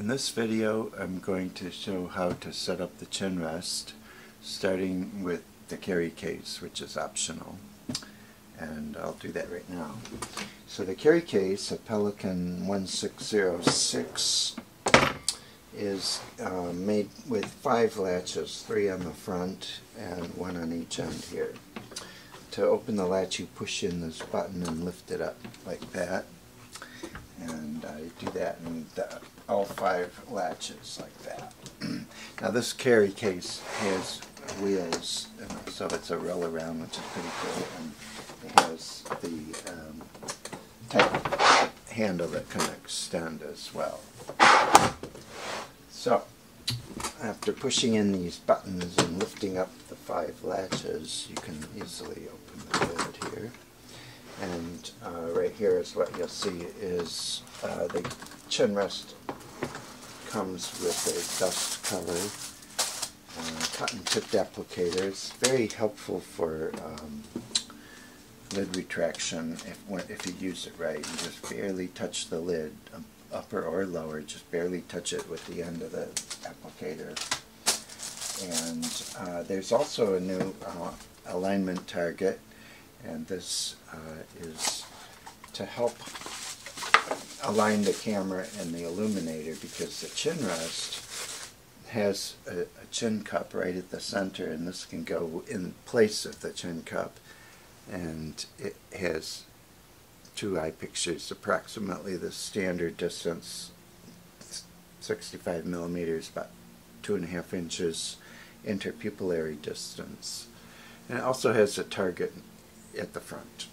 In this video I'm going to show how to set up the chin rest starting with the carry case which is optional and I'll do that right now. So the carry case, a Pelican 1606 is uh, made with five latches, three on the front and one on each end here. To open the latch you push in this button and lift it up like that and I do that in the, all five latches like that. now this carry case has wheels so it's a roll around which is pretty cool and it has the um, type handle that can extend as well. So after pushing in these buttons and lifting up the five latches you can easily open the lid here and uh, right here is what you'll see is uh, the chin rest comes with a dust cover, uh, cotton tipped applicator. It's very helpful for um, lid retraction if, if you use it right. You just barely touch the lid, um, upper or lower, just barely touch it with the end of the applicator. And uh, there's also a new uh, alignment target and this uh, is to help align the camera and the illuminator because the chin rest has a, a, chin cup right at the center and this can go in place of the chin cup and it has two eye pictures approximately the standard distance 65 millimeters about two and a half inches interpupillary distance and it also has a target at the front.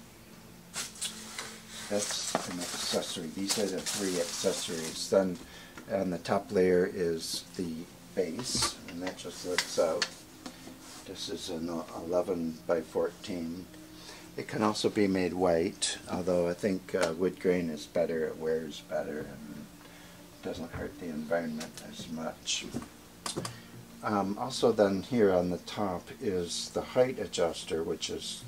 That's an accessory. These are the three accessories. Then on the top layer is the base, and that just lifts out. This is an 11 by 14. It can also be made white, although I think uh, wood grain is better, it wears better, and doesn't hurt the environment as much. Um, also then here on the top is the height adjuster, which is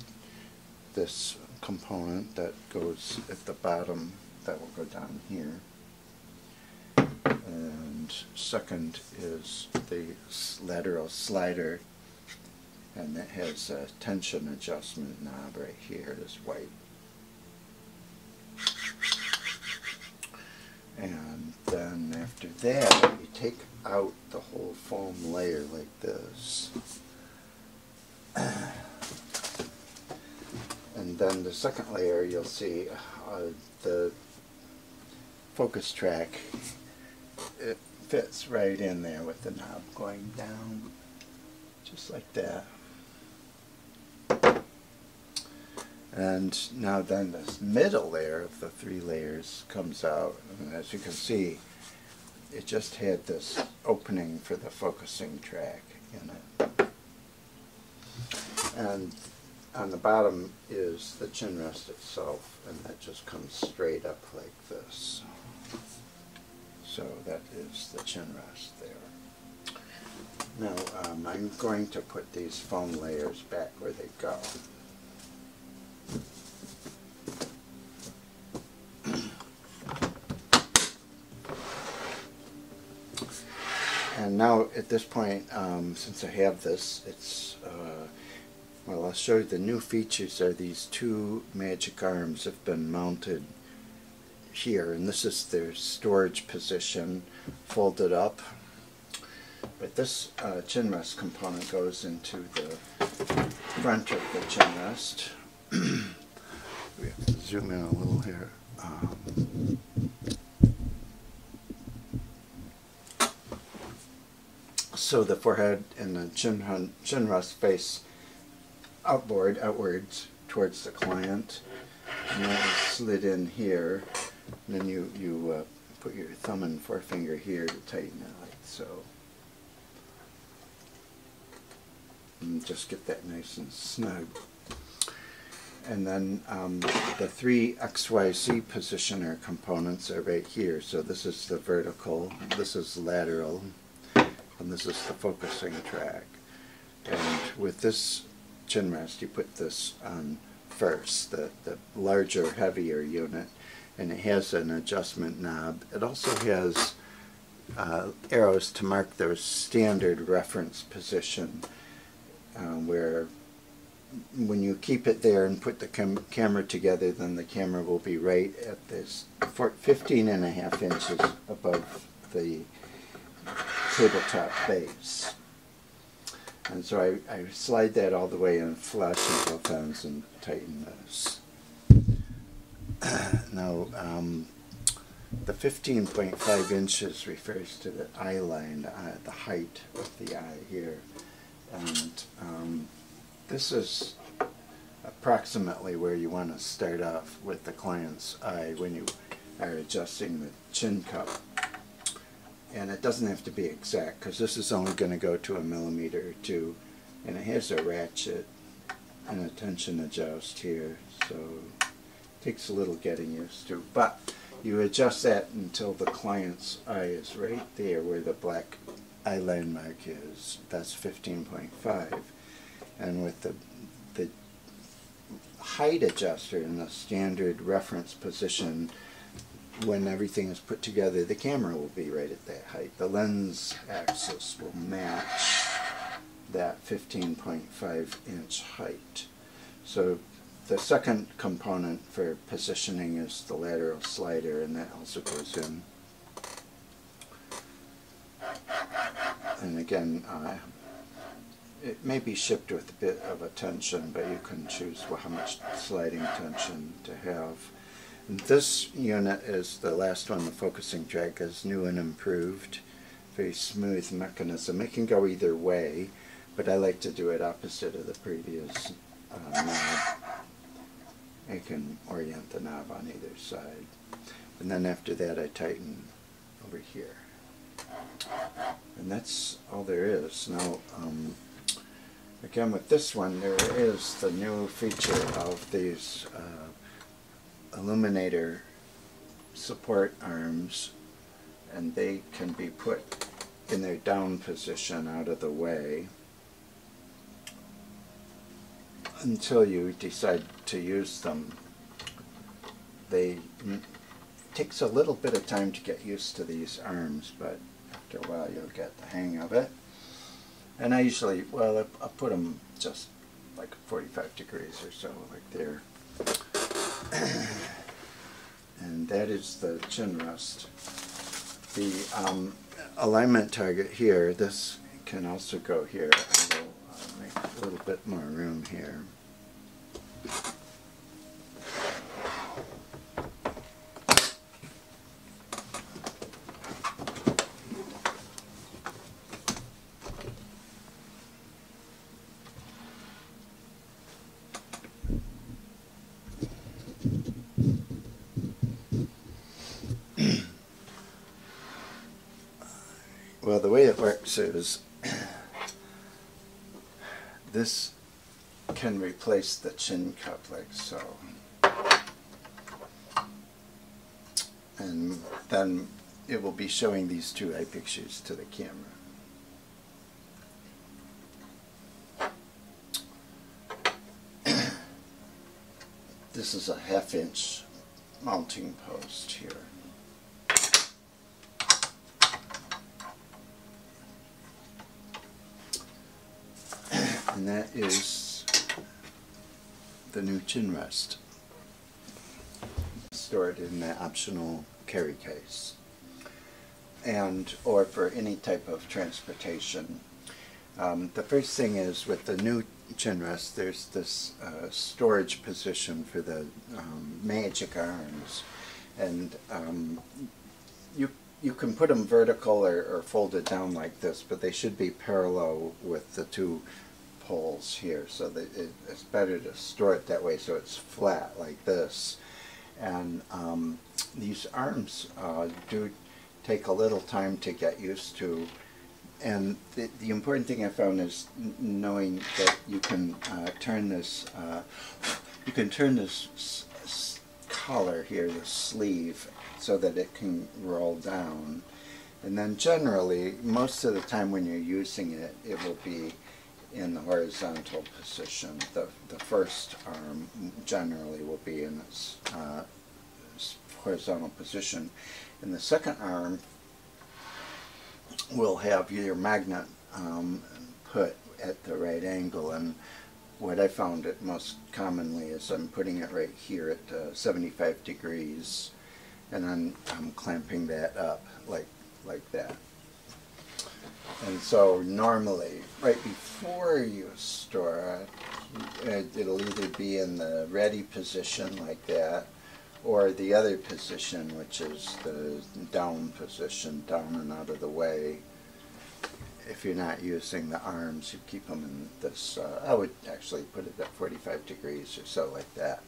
this component that goes at the bottom that will go down here. And second is the lateral slider and it has a tension adjustment knob right here, this white. And then after that, you take out the whole foam layer like this. Then the second layer you'll see uh, the focus track. It fits right in there with the knob going down just like that. And now then this middle layer of the three layers comes out. And as you can see it just had this opening for the focusing track in it. And on the bottom is the chin rest itself, and that just comes straight up like this. So that is the chin rest there. Now um, I'm going to put these foam layers back where they go. And now at this point, um, since I have this, it's uh, well, I'll show you the new features are these two magic arms have been mounted here, and this is their storage position folded up. But this uh, chin rest component goes into the front of the chin rest. we have to zoom in a little here. Um, so the forehead and the chin, chin rest face outboard, outwards towards the client. Is slid in here. And then you, you uh, put your thumb and forefinger here to tighten it like so. And just get that nice and snug. And then um, the three XYZ positioner components are right here. So this is the vertical, this is lateral, and this is the focusing track. And with this chin rest, you put this on first, the, the larger, heavier unit, and it has an adjustment knob. It also has uh, arrows to mark their standard reference position uh, where when you keep it there and put the cam camera together then the camera will be right at this 15 and a half inches above the tabletop base. And so I, I slide that all the way in flush both ends and tighten this. now, um, the 15.5 inches refers to the eye line, uh, the height of the eye here. And um, this is approximately where you want to start off with the client's eye when you are adjusting the chin cup. And it doesn't have to be exact because this is only going to go to a millimeter or two. And it has a ratchet and a tension adjust here. So it takes a little getting used to. But you adjust that until the client's eye is right there where the black eye line mark is. That's 15.5. And with the, the height adjuster in the standard reference position, when everything is put together, the camera will be right at that height. The lens axis will match that 15.5 inch height. So the second component for positioning is the lateral slider and that also goes in. And again, uh, it may be shipped with a bit of a tension, but you can choose how much sliding tension to have. This unit is the last one, the focusing track is new and improved. Very smooth mechanism. It can go either way, but I like to do it opposite of the previous uh, knob. I can orient the knob on either side. And then after that I tighten over here. And that's all there is. Now, um, again with this one, there is the new feature of these uh, illuminator support arms and they can be put in their down position out of the way. until you decide to use them. They takes a little bit of time to get used to these arms, but after a while you'll get the hang of it. And I usually, well, I, I put them just like 45 degrees or so, like there. and that is the chin rest. The um, alignment target here, this can also go here and make a little bit more room here. well, the is this can replace the chin cup like so. And then it will be showing these two eye pictures to the camera. this is a half inch mounting post here. And that is the new chin rest. Stored in the optional carry case. And or for any type of transportation. Um, the first thing is with the new chin rest there's this uh, storage position for the um, magic arms. And um, you you can put them vertical or, or folded down like this but they should be parallel with the two holes here so that it, it's better to store it that way so it's flat like this and um, these arms uh, do take a little time to get used to and the, the important thing I found is knowing that you can uh, turn this uh, you can turn this collar here, the sleeve, so that it can roll down. And then generally, most of the time when you're using it, it will be in the horizontal position. The, the first arm generally will be in its uh, horizontal position. And the second arm, will have your magnet um, put at the right angle and what I found it most commonly is I'm putting it right here at uh, 75 degrees and then I'm clamping that up like like that. And so normally, right before you store it, it'll either be in the ready position like that, or the other position, which is the down position, down and out of the way. If you're not using the arms, you keep them in this, uh, I would actually put it at 45 degrees or so like that.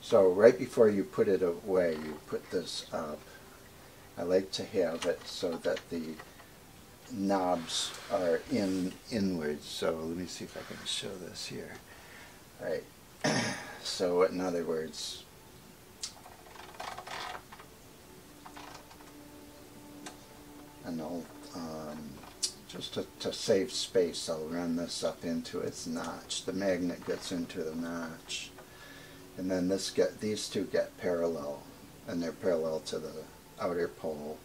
So right before you put it away, you put this up. I like to have it so that the knobs are in inwards. So let me see if I can show this here. All right. so in other words, and I'll um, just to, to save space, I'll run this up into its notch. The magnet gets into the notch, and then this get these two get parallel, and they're parallel to the outer pole.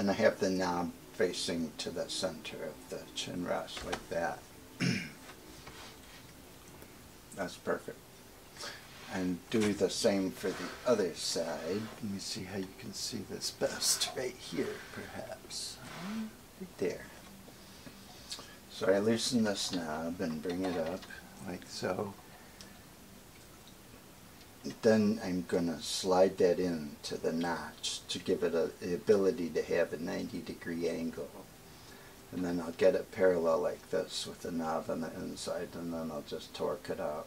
And I have the knob facing to the center of the chin rest like that. That's perfect. And do the same for the other side. Let me see how you can see this best. Right here, perhaps. Right there. So I loosen this knob and bring it up like so. Then I'm going to slide that into the notch to give it a, the ability to have a 90 degree angle. And then I'll get it parallel like this with the knob on the inside and then I'll just torque it up.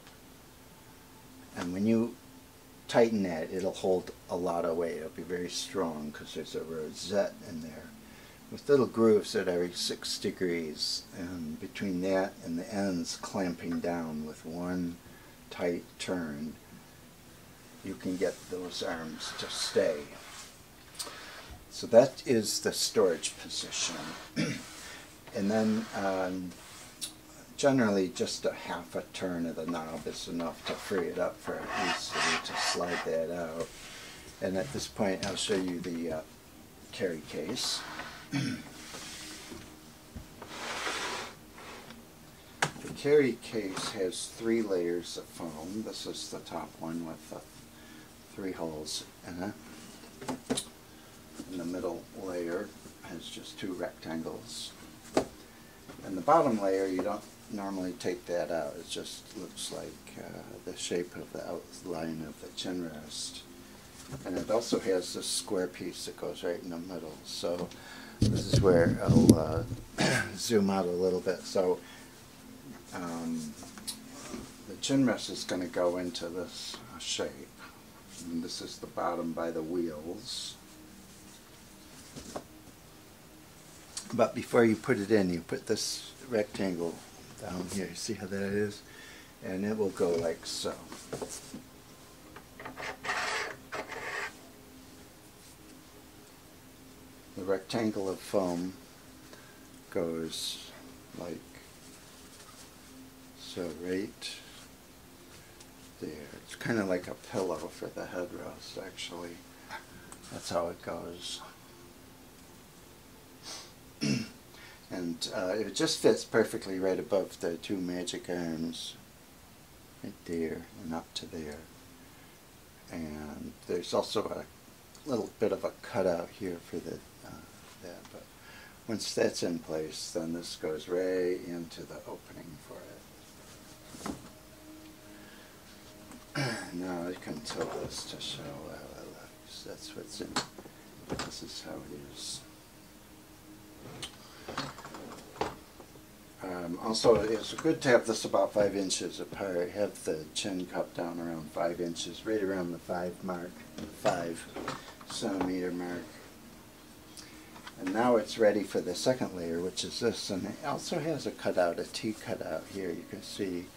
And when you tighten that, it'll hold a lot of weight. It'll be very strong because there's a rosette in there with little grooves at every six degrees and between that and the ends clamping down with one tight turn you can get those arms to stay. So that is the storage position. and then um, generally just a half a turn of the knob is enough to free it up for easily to slide that out. And at this point I'll show you the uh, carry case. the carry case has three layers of foam. This is the top one with the three holes in it. And the middle layer has just two rectangles. And the bottom layer, you don't normally take that out. It just looks like uh, the shape of the outline of the chin rest. And it also has this square piece that goes right in the middle. So this is where I'll uh, zoom out a little bit. So um, the chin rest is going to go into this shape and this is the bottom by the wheels. But before you put it in, you put this rectangle down here. You See how that is? And it will go like so. The rectangle of foam goes like so right there. It's kind of like a pillow for the headrest, actually. That's how it goes. and uh, it just fits perfectly right above the two magic arms, right there and up to there. And there's also a little bit of a cutout here for the uh, that, but once that's in place, then this goes right into the opening for it. now I can tell this to show how it looks. That's what's in. This is how it is. Um, also, it's good to have this about five inches apart. Have the chin cup down around five inches, right around the five mark, five centimeter mark. And now it's ready for the second layer, which is this. And it also has a cutout, a T cutout here. You can see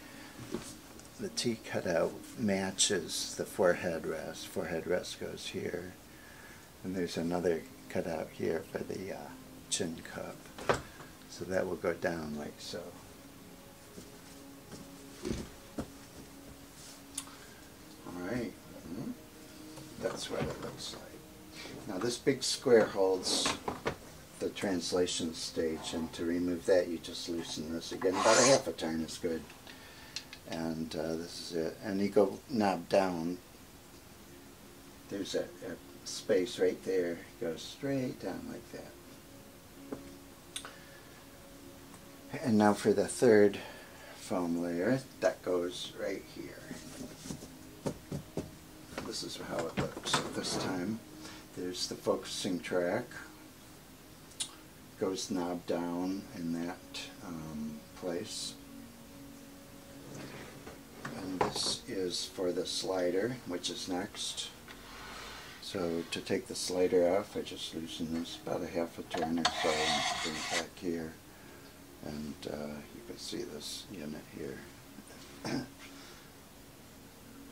the T cutout matches the forehead rest. Forehead rest goes here. And there's another cutout here for the uh, chin cup. So that will go down like so. Alright, mm -hmm. that's what it looks like. Now this big square holds the translation stage and to remove that you just loosen this again. About a half a turn is good. And uh, this is it. And you go knob down. There's a, a space right there. Goes straight down like that. And now for the third foam layer, that goes right here. This is how it looks this time. There's the focusing track. Goes knob down in that um, place. And this is for the slider, which is next. So to take the slider off, I just loosen this about a half a turn or so and bring it back here. And uh, you can see this unit here.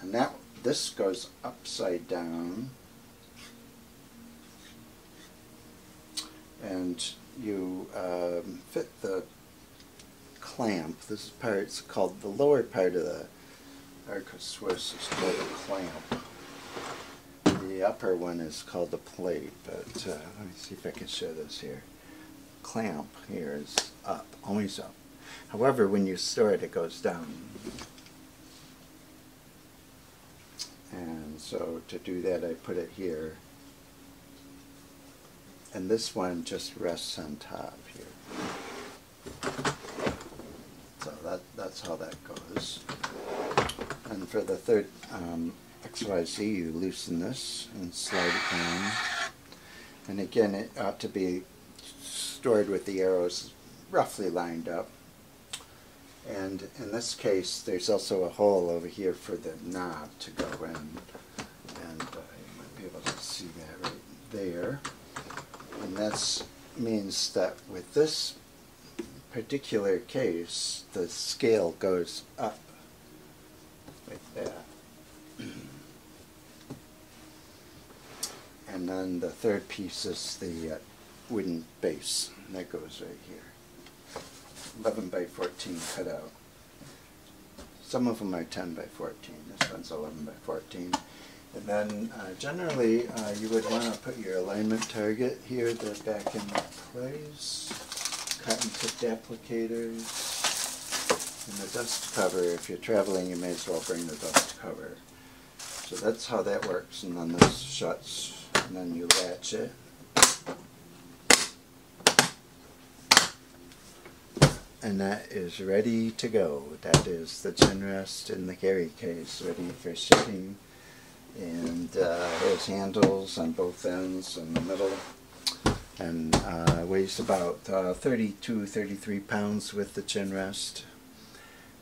and that this goes upside down. And you um, fit the clamp. This part's called the lower part of the Arca Swiss is called a clamp. The upper one is called the plate, but uh, let me see if I can show this here. Clamp here is up, always up. However, when you store it, it goes down. And so to do that, I put it here. And this one just rests on top here. So that, that's how that goes. And for the third um, XYZ, you loosen this and slide it down. And again, it ought to be stored with the arrows roughly lined up. And in this case, there's also a hole over here for the knob to go in. And uh, you might be able to see that right there. And that means that with this particular case, the scale goes up that. And then the third piece is the uh, wooden base. That goes right here. 11 by 14 cut out. Some of them are 10 by 14. This one's 11 by 14. And then uh, generally uh, you would want to put your alignment target here, the back in place. Cotton tipped applicators. And the dust cover, if you're traveling you may as well bring the dust cover. So that's how that works and then this shuts and then you latch it. and that is ready to go. That is the chin rest in the carry case, ready for shipping. And uh, has handles on both ends in the middle, and uh, weighs about uh, 32, 33 pounds with the chin rest.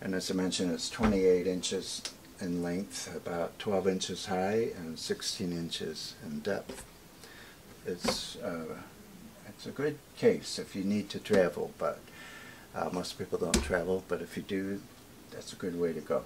And as I mentioned, it's 28 inches in length, about 12 inches high, and 16 inches in depth. It's uh, it's a good case if you need to travel, but uh, most people don't travel, but if you do, that's a good way to go.